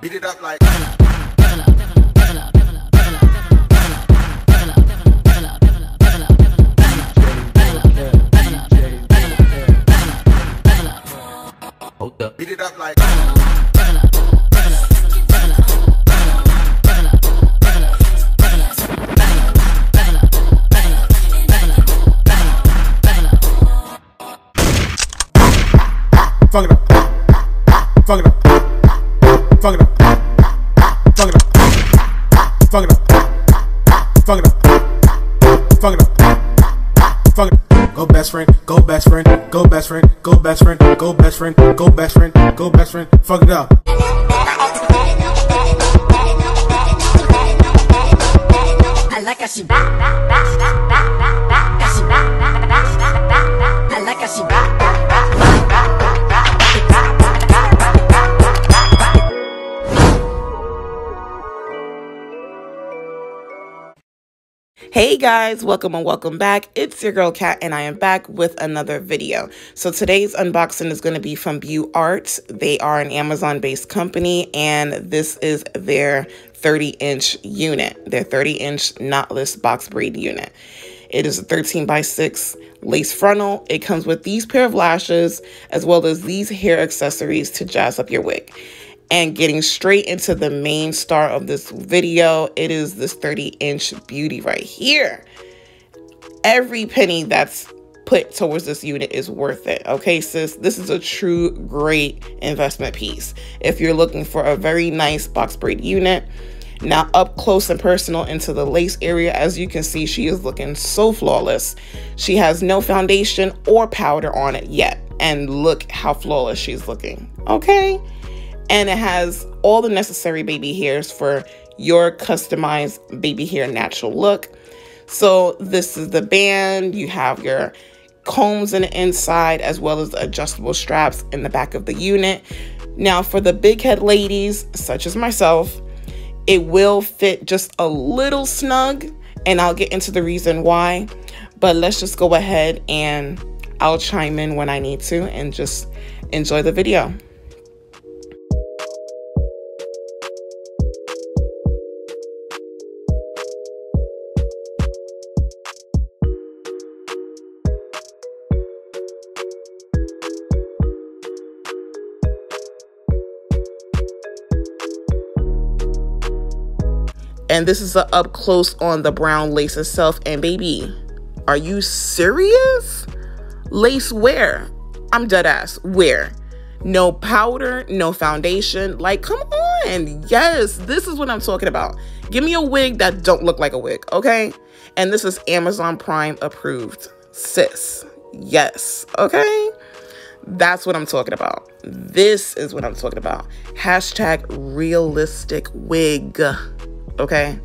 Beat it up like. Beat it up like. Fuck it up. Fuck it up. Fuck it up. Fuck it up. Fuck it up. Fuck it up. Fuck it up. Fuck it up. Go best friend, go best friend, go best friend, go best friend, go best friend, go best friend, go best friend. Fuck it up. I like how she rock, rock, rock, rock, rock, rock, rock, how she rock, rock, rock, rock, rock, rock. I like how she rock, rock, rock, Hey guys, welcome and welcome back. It's your girl Katt and I am back with another video. So today's unboxing is going to be from Beauart. They are an Amazon based company and this is their 30 inch unit, their 30 inch knotless box braid unit. It is a 13 by 6 lace frontal. It comes with these pair of lashes as well as these hair accessories to jazz up your wig. And getting straight into the main star of this video, it is this 30 inch beauty right here. Every penny that's put towards this unit is worth it. Okay, sis, this is a true great investment piece. If you're looking for a very nice box braid unit, now up close and personal into the lace area, as you can see, she is looking so flawless. She has no foundation or powder on it yet. And look how flawless she's looking. Okay and it has all the necessary baby hairs for your customized baby hair natural look. So this is the band, you have your combs in the inside as well as adjustable straps in the back of the unit. Now for the big head ladies such as myself, it will fit just a little snug and I'll get into the reason why, but let's just go ahead and I'll chime in when I need to and just enjoy the video. And this is a up close on the brown lace itself. And baby, are you serious? Lace where? I'm dead ass. Where? No powder, no foundation. Like, come on. Yes, this is what I'm talking about. Give me a wig that don't look like a wig, okay? And this is Amazon Prime approved. Sis. Yes, okay? That's what I'm talking about. This is what I'm talking about. Hashtag realistic wig okay?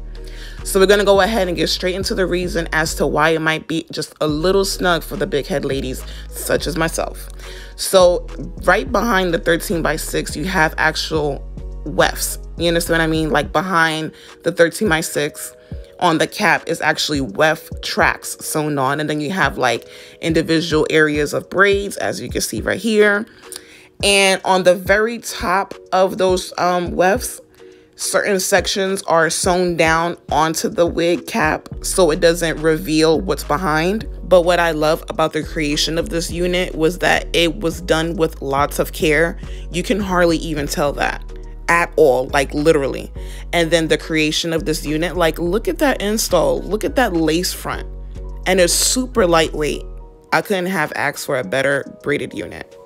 So we're gonna go ahead and get straight into the reason as to why it might be just a little snug for the big head ladies, such as myself. So right behind the 13 by 6, you have actual wefts. You understand what I mean? Like behind the 13 by 6 on the cap is actually weft tracks sewn on. And then you have like individual areas of braids, as you can see right here. And on the very top of those um, wefts, certain sections are sewn down onto the wig cap so it doesn't reveal what's behind. But what I love about the creation of this unit was that it was done with lots of care. You can hardly even tell that at all, like literally. And then the creation of this unit, like look at that install, look at that lace front. And it's super lightweight. I couldn't have asked for a better braided unit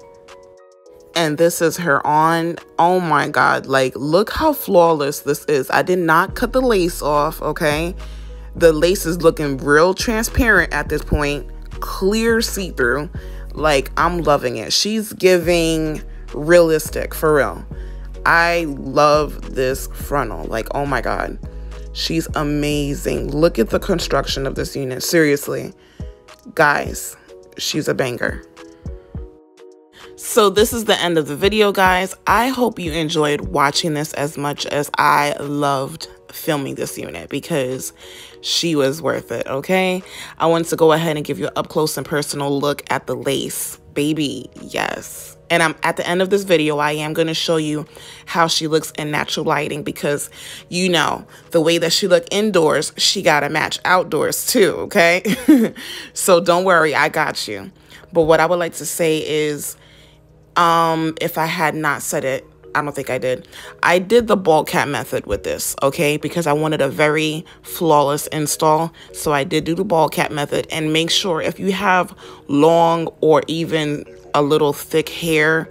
and this is her on. Oh my God. Like, look how flawless this is. I did not cut the lace off, okay? The lace is looking real transparent at this point, clear see through. Like, I'm loving it. She's giving realistic for real. I love this frontal. Like, oh my God. She's amazing. Look at the construction of this unit. Seriously. Guys, she's a banger. So this is the end of the video, guys. I hope you enjoyed watching this as much as I loved filming this unit because she was worth it, okay? I wanted to go ahead and give you an up close and personal look at the lace. Baby, yes. And I'm at the end of this video, I am going to show you how she looks in natural lighting because you know the way that she look indoors, she got to match outdoors too, okay? so don't worry, I got you. But what I would like to say is um if I had not said it, I don't think I did. I did the ball cap method with this, okay? Because I wanted a very flawless install. So I did do the ball cap method and make sure if you have long or even a little thick hair,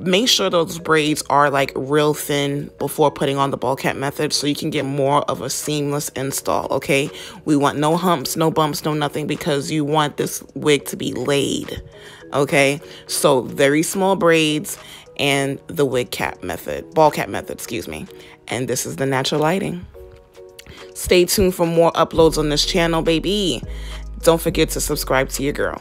make sure those braids are like real thin before putting on the ball cap method so you can get more of a seamless install okay we want no humps no bumps no nothing because you want this wig to be laid okay? So very small braids and the wig cap method ball cap method excuse me. And this is the natural lighting. Stay tuned for more uploads on this channel baby. Don't forget to subscribe to your girl